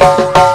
Música